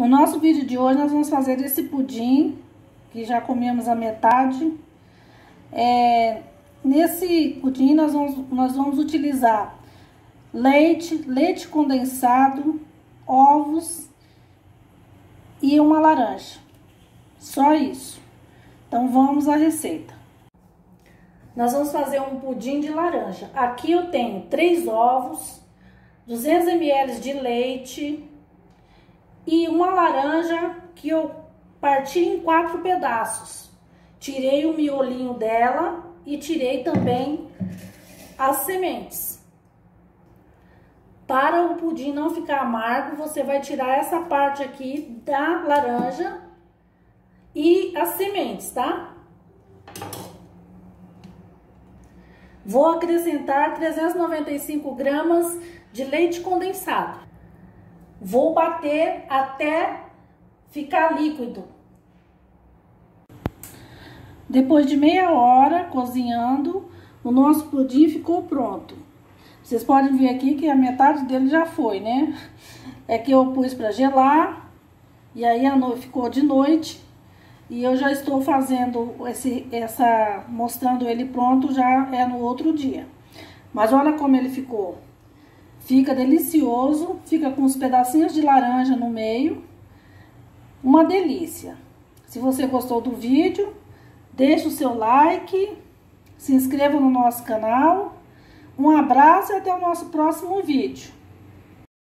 No nosso vídeo de hoje nós vamos fazer esse pudim, que já comemos a metade. É, nesse pudim nós vamos, nós vamos utilizar leite, leite condensado, ovos e uma laranja. Só isso. Então vamos à receita. Nós vamos fazer um pudim de laranja. Aqui eu tenho três ovos, 200 ml de leite, e uma laranja que eu parti em quatro pedaços. Tirei o miolinho dela e tirei também as sementes. Para o pudim não ficar amargo, você vai tirar essa parte aqui da laranja e as sementes, tá? Vou acrescentar 395 gramas de leite condensado. Vou bater até ficar líquido. Depois de meia hora cozinhando, o nosso pudim ficou pronto. Vocês podem ver aqui que a metade dele já foi, né? É que eu pus para gelar e aí a noite ficou de noite e eu já estou fazendo esse essa mostrando ele pronto já é no outro dia. Mas olha como ele ficou. Fica delicioso, fica com os pedacinhos de laranja no meio. Uma delícia. Se você gostou do vídeo, deixe o seu like, se inscreva no nosso canal. Um abraço e até o nosso próximo vídeo.